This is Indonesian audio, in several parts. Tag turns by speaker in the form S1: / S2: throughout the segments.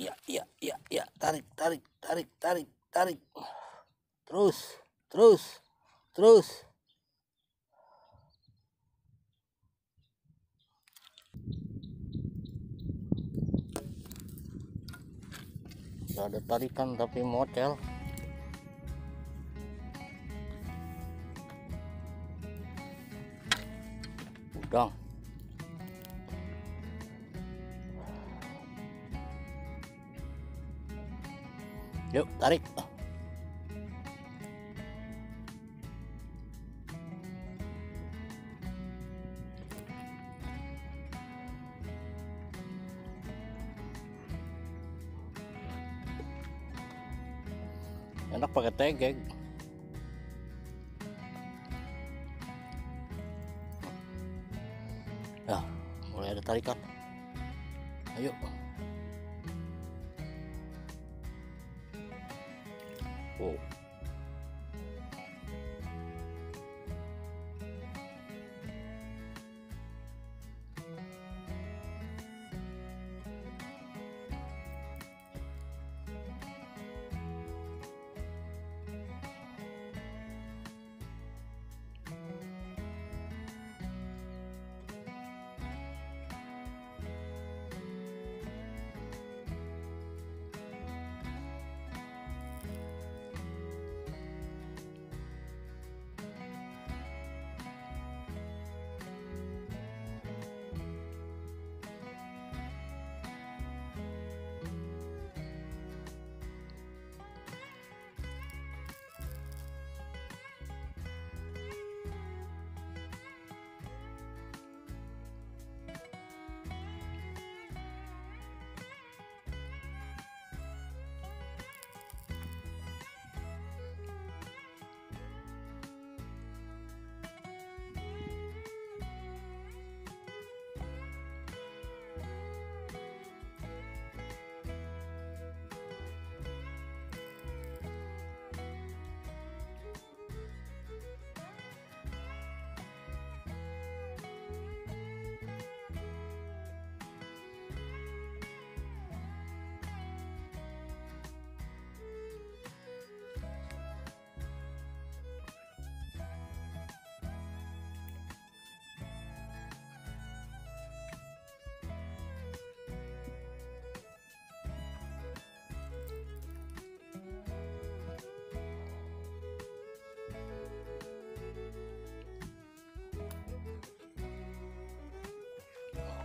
S1: iya iya iya iya. Tarik tarik tarik tarik tarik. Terus terus terus. Gak ada tarikan tapi motel. Udang yuk tarik. Enak pakai tegek ya mulai ada tarikan. Ayo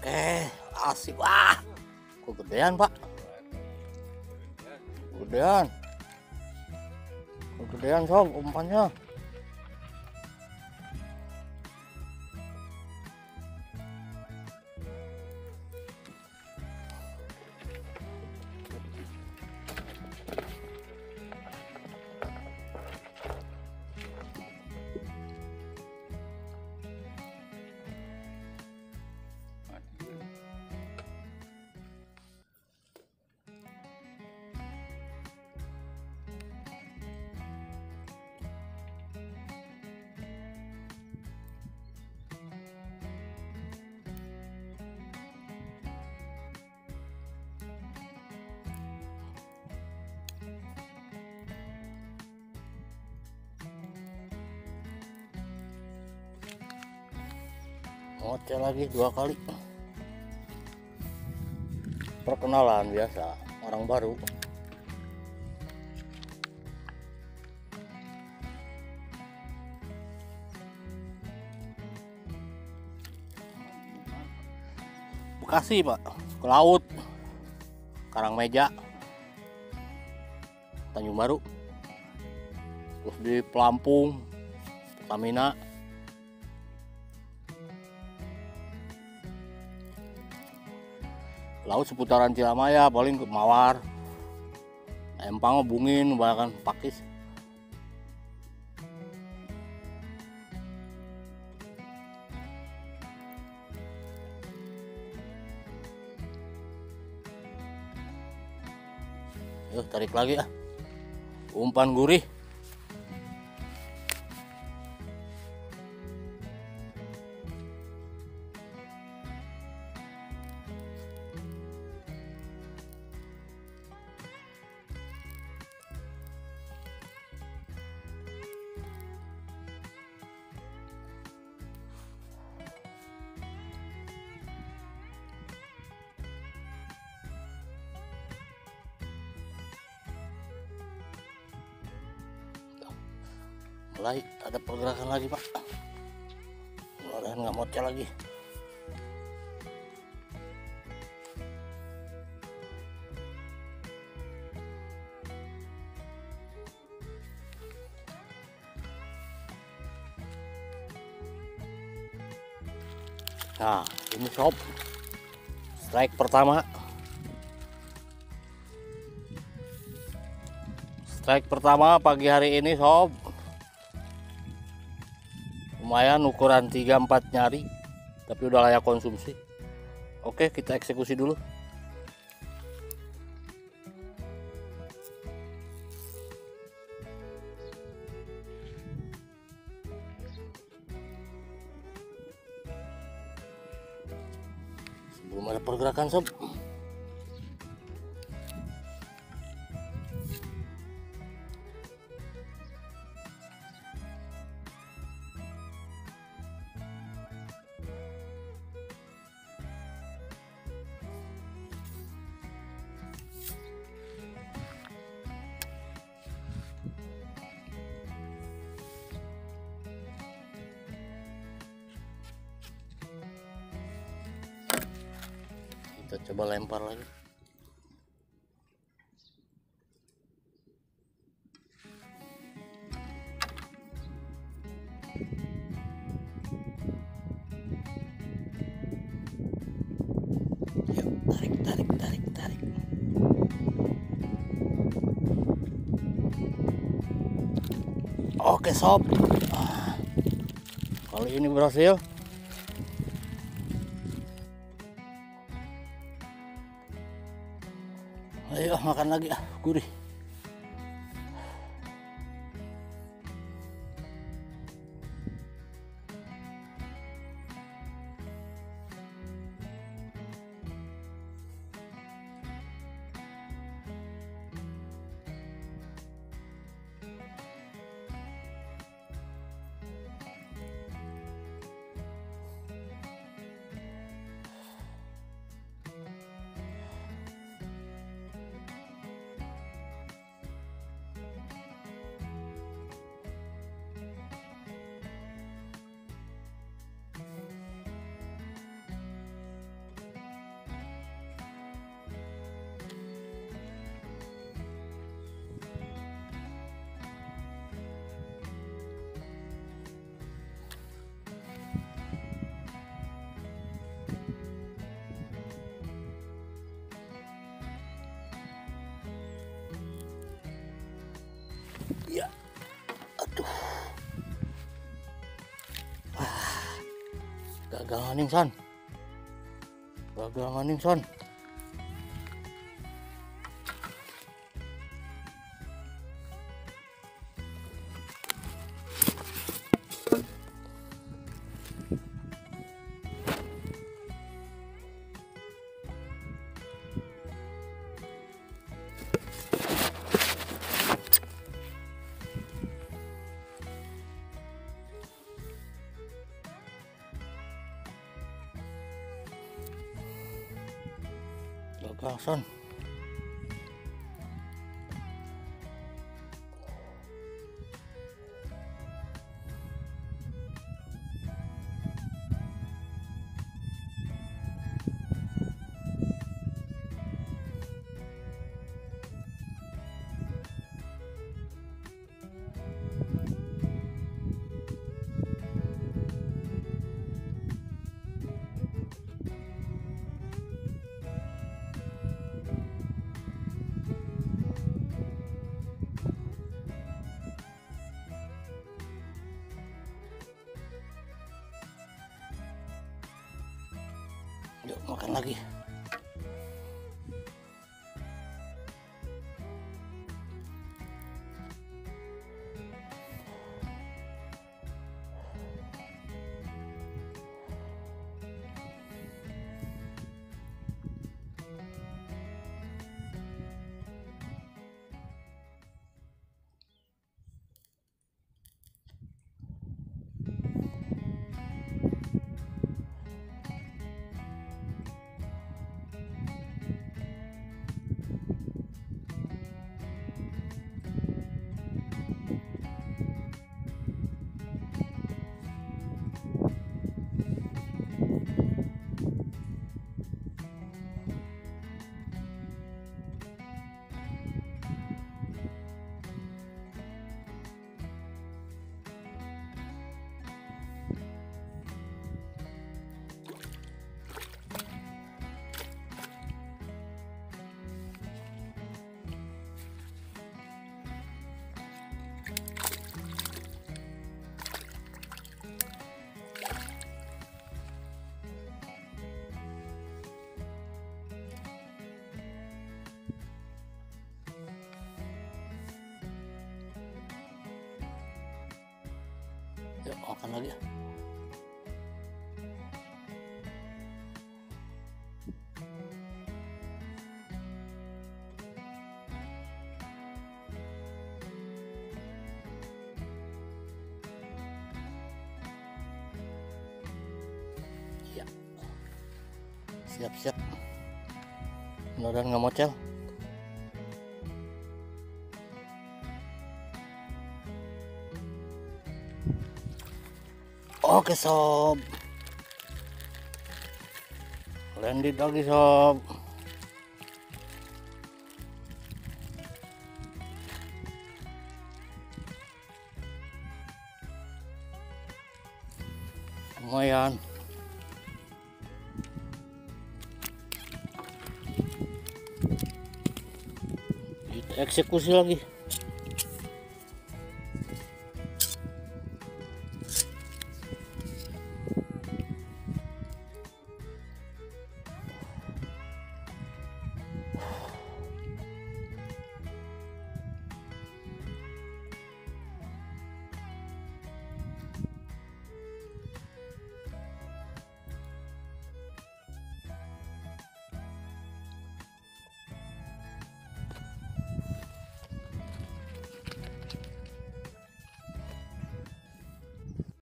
S1: Oke, asik wah. Kok gedean, Pak? Gedean. Kok gedean, Sob, umpannya. Ngoceh lagi dua kali. Perkenalan biasa, orang baru. Bekasi pak, ke laut, Karangmeja, Tanjung Baru, terus di Pelampung, Pertamina, laut seputaran Cilamaya paling ke Mawar. Empang bungin bahkan pakis. Yuk tarik lagi ah. Umpan gurih mulai ada pergerakan lagi pak mudah nggak mocel lagi Nah, ini sob. Strike pertama. Strike pertama pagi hari ini sob. Lumayan ukuran 34 nyari, tapi udah layak konsumsi. Oke, kita eksekusi dulu. belum ada pergerakan sob kita coba lempar lagi. Oke sob. Ah. kali ini berhasil makan lagi ah gurih ya. Aduh. Ah, gagal maning son. Gagal maning son gagal lagi Yuk, makan lagi. Ya. Siap-siap. Mudah-mudahan nggak mocel. Oke sob Landed lagi sob Lumayan. Kita eksekusi lagi